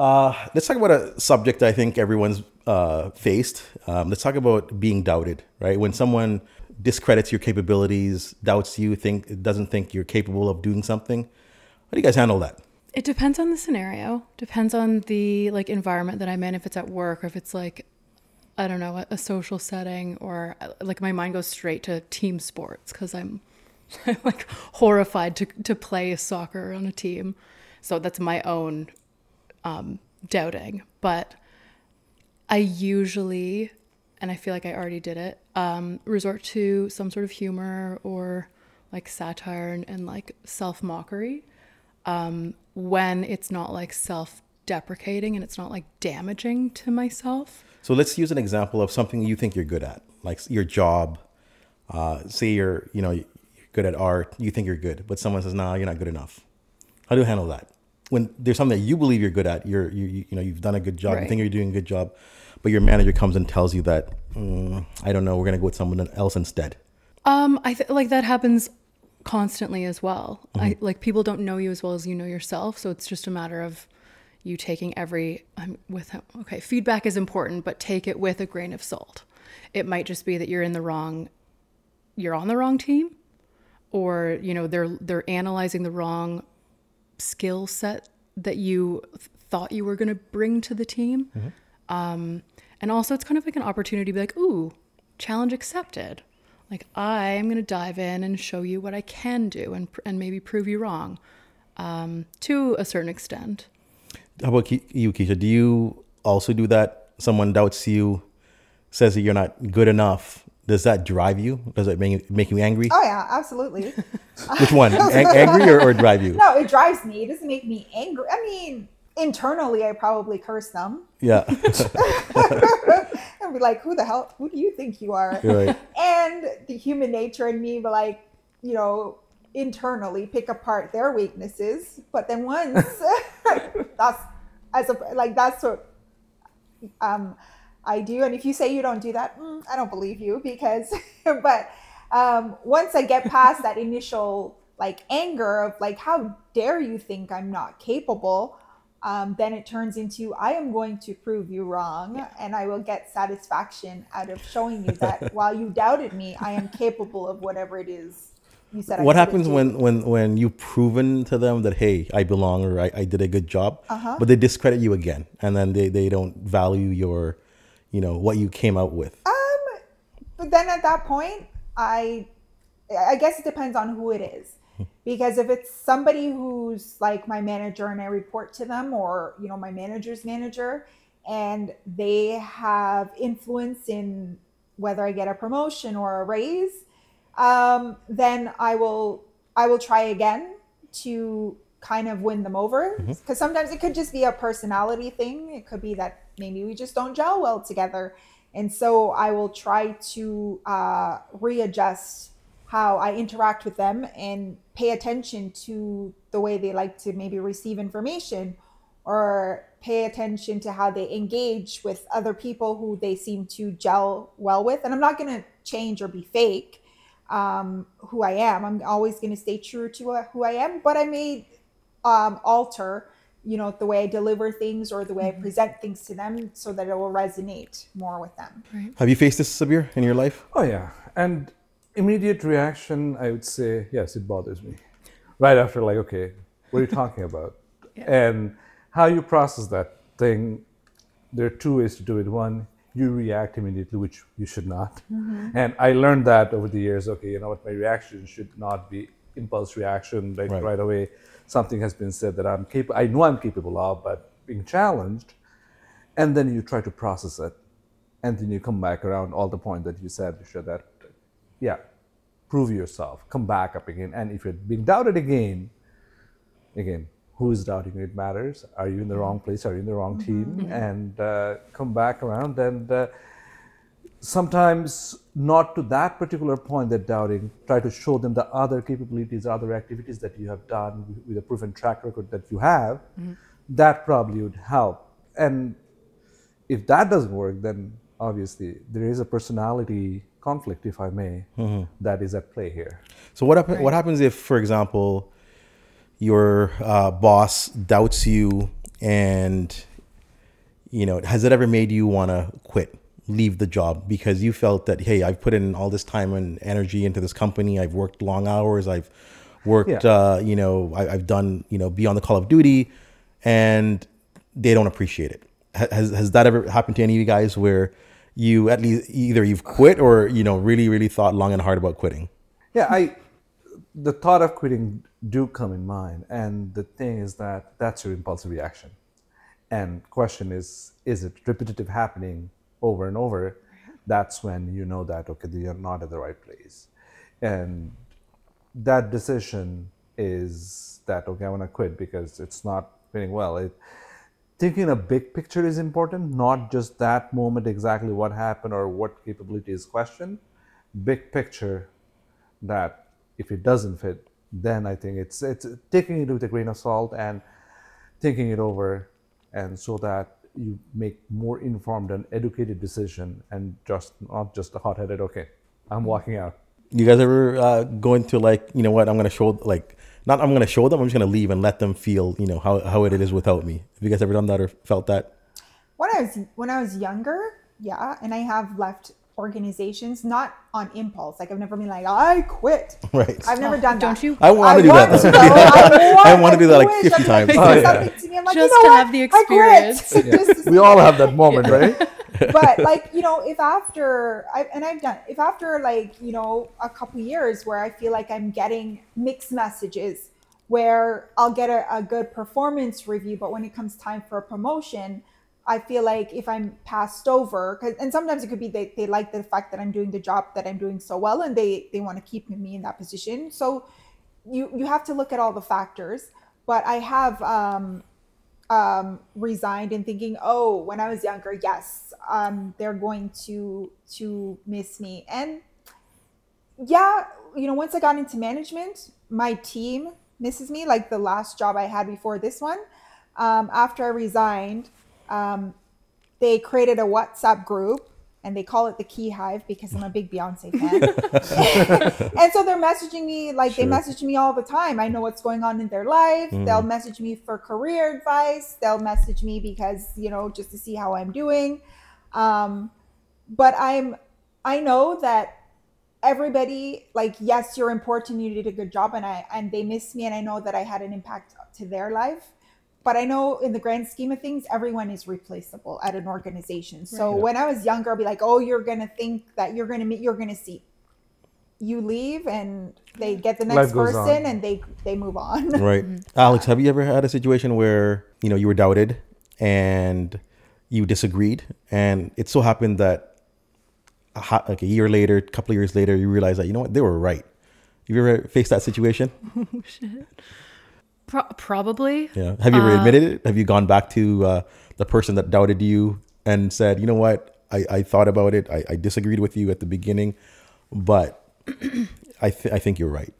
Uh, let's talk about a subject I think everyone's uh, faced. Um, let's talk about being doubted, right? When someone discredits your capabilities, doubts you, think doesn't think you're capable of doing something. How do you guys handle that? It depends on the scenario. Depends on the like environment that I'm in. If it's at work, or if it's like, I don't know, a, social setting, or uh, like my mind goes straight to team sports because I'm, I'm like horrified to to play soccer on a team. So that's my own um, doubting. But I usually, and I feel like I already did it, um, resort to some sort of humor or like satire and, and like self mockery um, when it's not like self deprecating and it's not like damaging to myself. So let's use an example of something you think you're good at, like your job. Uh, say you're, you know, you're good at art. You think you're good, but someone says, "No, you're not good enough." How do you handle that? When there's something that you believe you're good at, you're, you, you know, you've done a good job. Right. You think you're doing a good job, but your manager comes and tells you that, mm, I don't know, we're gonna go with someone else instead. Um, I th- like that happens constantly as well. I like people don't know you as well as you know yourself, so it's just a matter of you taking every I'm with okay, feedback is important, but take it with a grain of salt. It might just be that you're in the wrong you're on the wrong team or you know they're they're analyzing the wrong skill set that you th- thought you were going to bring to the team. Um, and also, it's kind of like an opportunity to be like, ooh, challenge accepted. Like, I'm going to dive in and show you what I can do and, pr- and maybe prove you wrong um, to a certain extent. How about you, Keisha? Do you also do that? Someone doubts you, says that you're not good enough. Does that drive you? Does it make you, make you angry? Oh yeah, absolutely. Which one? Ang- angry or, or drive you? no, it drives me. It doesn't make me angry. I mean, internally, I probably curse them Yeah. and be like, "Who the hell? Who do you think you are?" Right. and the human nature in me, be like, you know, internally pick apart their weaknesses. But then once that's as a like that's what um, I do. And if you say you don't do that, mm, I don't believe you because. but um, once I get past that initial like anger of like, how dare you think I'm not capable? Um, then it turns into I am going to prove you wrong, and I will get satisfaction out of showing you that while you doubted me, I am capable of whatever it is you said. What happens when, when, when you've proven to them that, hey, I belong or I, I did a good job, Uh-huh. but they discredit you again and then they, they don't value your, you know, what you came out with? Um, but then at that point, I, I guess it depends on who it is, because if it's somebody who's like my manager and I report to them, or you know my manager's manager, and they have influence in whether I get a promotion or a raise, um, then I will I will try again to kind of win them over because sometimes it could just be a personality thing. It could be that maybe we just don't gel well together, and so I will try to uh, readjust how I interact with them and pay attention to the way they like to maybe receive information or pay attention to how they engage with other people who they seem to gel well with. And I'm not going to change or be fake um, who I am. I'm always going to stay true to uh, who I am, but I may um, alter, you know, the way I deliver things or the way I mm-hmm. present things to them so that it will resonate more with them. Have you faced this, Sabir, in your life? Oh yeah, and immediate reaction, I would say, yes, it bothers me. Right after, like, okay, what are you talking about? And how you process that thing, there are two ways to do it. One, you react immediately, which you should not. Mm-hmm. And I learned that over the years. Okay, you know what, my reaction should not be impulse reaction, like Right. right, away. Something has been said that I'm capable. I know I'm capable of, but being challenged, and then you try to process it, and then you come back around all the point that you said, Risha, that yeah, prove yourself, come back up again. And if you're being doubted again, again, who is doubting? It matters. Are you in the wrong place? Are you in the wrong team? And uh, come back around. And uh, sometimes, not to that particular point, they're doubting, try to show them the other capabilities, other activities that you have done with- with a proven track record that you have. That probably would help. And if that doesn't work, then obviously there is a personality conflict, if I may, that is at play here. So what happen, what happens if, for example, your uh, boss doubts you and you know, has it ever made you want to quit, leave the job because you felt that, hey, I've put in all this time and energy into this company. I've worked long hours. I've worked, Yeah. uh, you know, I, I've done, you know, beyond the call of duty, and they don't appreciate it. Has has that ever happened to any of you guys where you at least either you've quit or you know really really thought long and hard about quitting? Yeah, I the thought of quitting do come in mind, and the thing is that that's your impulsive reaction. And question is, is it repetitive happening over and over? That's when you know that okay, you're not at the right place, and that decision is that okay, I want to quit because it's not fitting well. It, thinking a big picture is important, not just that moment exactly what happened or what capability is questioned. Big picture that if it doesn't fit, then I think it's it's taking it with a grain of salt and thinking it over, and so that you make more informed and educated decision, and just not just a hot-headed. Okay, I'm walking out. You guys ever uh, go into like you know what I'm gonna show like not I'm gonna show them I'm just gonna leave and let them feel you know how how it is without me. Have you guys ever done that or felt that? when I was when I was younger, yeah, and I have left organizations not on impulse. Like I've never been like I quit. Right. I've never done that. Don't you? I want to do that. though. to, though. I, I want to do that like wish. 50 times. like, Oh, yeah. to like, Just you know to what? have the I quit. experience. Just We all have that moment, right? but like you know if after I, and i've done if after like you know a couple years where i feel like i'm getting mixed messages where i'll get a, a good performance review but when it comes time for a promotion i feel like if i'm passed over 'cause- and sometimes it could be they, they like the fact that i'm doing the job that i'm doing so well and they they want to keep me in that position so you you have to look at all the factors but i have um um, resigned and thinking, oh, when I was younger, yes, um, they're going to to miss me. And yeah, you know, once I got into management, my team misses me. Like the last job I had before this one, um, after I resigned, um, they created a WhatsApp group. And they call it the Key Hive because I'm a big Beyonce fan. and so they're messaging me like they message me all the time. I know what's going on in their life. They'll message me for career advice. They'll message me because you know just to see how I'm doing. Um, but I'm I know that everybody like yes you're important you did a good job and I and they miss me and I know that I had an impact to their life. But I know in the grand scheme of things, everyone is replaceable at an organization. So Right. when I was younger, I'd be like, "Oh, you're gonna think that you're gonna meet, you're gonna see." you leave and they get the next person on. and they they move on. Right. Mm-hmm. Alex, have you ever had a situation where, you know, you were doubted and you disagreed and it so happened that a hot, like a year later, a couple of years later, you realize that, you know what, they were right. Have you ever faced that situation? Oh, Pro- probably. Yeah. Have you ever admitted it? Have you gone back to uh, the person that doubted you and said, you know what, I, I thought about it. I, I disagreed with you at the beginning, but I, th- I think you're right.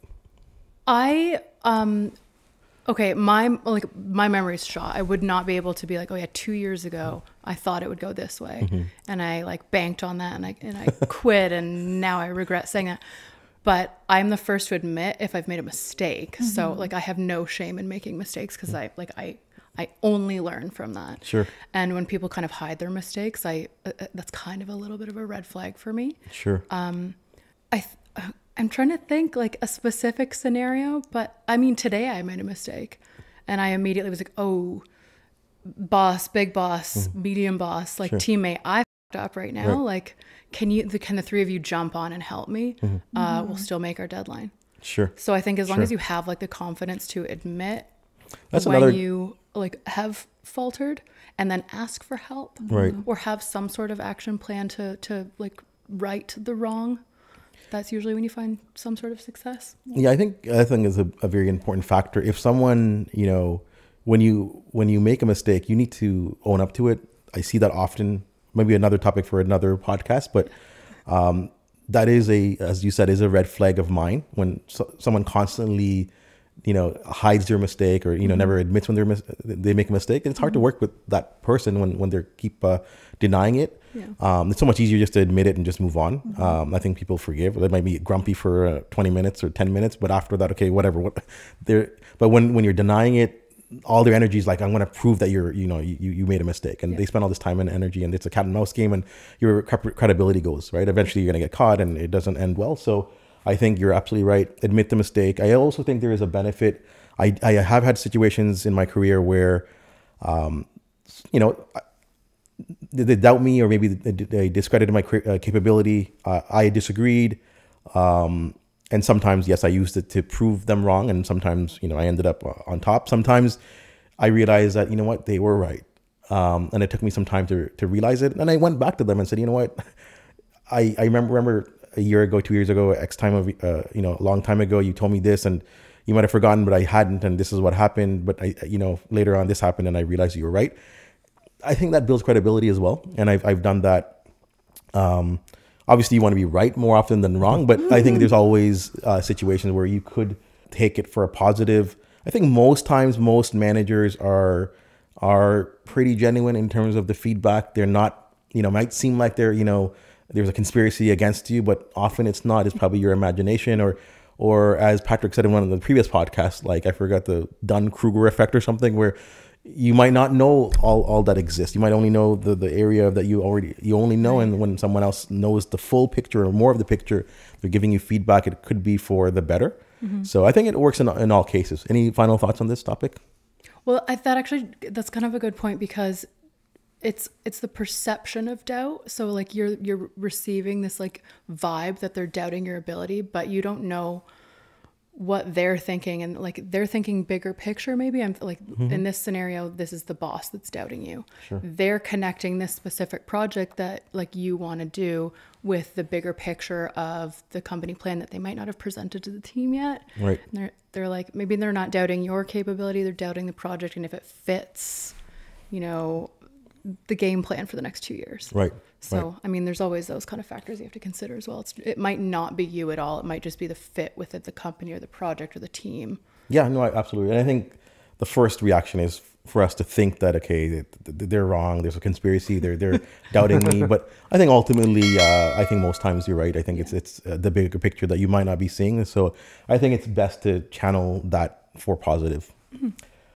I um okay, my like my memory's shot. I would not be able to be like, oh yeah, two years ago I thought it would go this way, and I like banked on that, and I and I quit, and now I regret saying that. But I'm the first to admit if I've made a mistake. So like I have no shame in making mistakes because I like I I only learn from that. Sure. And when people kind of hide their mistakes, I uh, uh, that's kind of a little bit of a red flag for me. Sure. Um, I th- uh, I'm trying to think like a specific scenario, but I mean today I made a mistake, and I immediately was like, "Oh, boss, big boss, medium boss, like teammate, I up right now. Right. Like, can you? The, can the three of you jump on and help me? Mm-hmm. Uh, we'll still make our deadline." sure. So I think as long Sure. as you have like the confidence to admit That's when another- you like have faltered and then ask for help Right. or have some sort of action plan to to like right the wrong that's usually when you find some sort of success Yeah, I think I think is a, a very important factor. If someone, you know, when you when you make a mistake, you need to own up to it. I see that often. Maybe another topic for another podcast, but um, that is a, as you said, is a red flag of mine. When so, someone constantly, you know, hides their mistake or you know never admits when they're mis- they make a mistake, and it's hard to work with that person when when they keep uh, denying it. Yeah. Um, it's so much easier just to admit it and just move on. Um, I think people forgive. They might be grumpy for uh, 20 minutes or 10 minutes, but after that, okay, whatever. What they're, but when, when you're denying it, all their energy is like, I'm going to prove that you're, you know, you, you made a mistake. And they spend all this time and energy and it's a cat and mouse game and your credibility goes, right? Eventually you're going to get caught and it doesn't end well. So I think you're absolutely right. Admit the mistake. I also think there is a benefit. I, I have had situations in my career where, um, you know, they doubt me or maybe they discredited my uh, capability. Uh, I disagreed. Um, and sometimes, yes, I used it to prove them wrong. And sometimes, you know, I ended up uh, on top. Sometimes I realized that, you know what, they were right. Um, and it took me some time to, to realize it. And I went back to them and said, you know what, I, I remember, remember a year ago, two years ago, X time of, uh, you know, a long time ago, you told me this and you might have forgotten, but I hadn't. And this is what happened. But I, you know, later on this happened and I realized you were right. I think that builds credibility as well. And I've, I've done that. Um, obviously, you want to be right more often than wrong, but I think there's always uh, situations where you could take it for a positive. I think most times, most managers are are pretty genuine in terms of the feedback. They're not, you know, might seem like they're, you know, there's a conspiracy against you, but often it's not. It's probably your imagination or or as Patrick said in one of the previous podcasts, like I forgot the Dunn Kruger effect or something, where you might not know all, all that exists. You might only know the, the area that you already you only know, and when someone else knows the full picture or more of the picture, they're giving you feedback. It could be for the better. Mm-hmm. So I think it works in in all cases. Any final thoughts on this topic? Well, I, that actually that's kind of a good point because it's it's the perception of doubt. So like you're you're receiving this like vibe that they're doubting your ability, but you don't know what they're thinking and like they're thinking bigger picture maybe. I'm like mm-hmm. in this scenario this is the boss that's doubting you. Sure. they're connecting this specific project that like you want to do with the bigger picture of the company plan that they might not have presented to the team yet. Right. And they're they're like maybe they're not doubting your capability they're doubting the project and if it fits you know the game plan for the next two years. Right so, right. I mean, there's always those kind of factors you have to consider as well. It's, it might not be you at all. It might just be the fit with it, the company or the project or the team. Yeah, no, absolutely. And I think the first reaction is for us to think that okay, they're wrong. There's a conspiracy. They're they're doubting me. But I think ultimately, uh, I think most times you're right. I think yeah. it's it's uh, the bigger picture that you might not be seeing. So I think it's best to channel that for positive. Mm-hmm.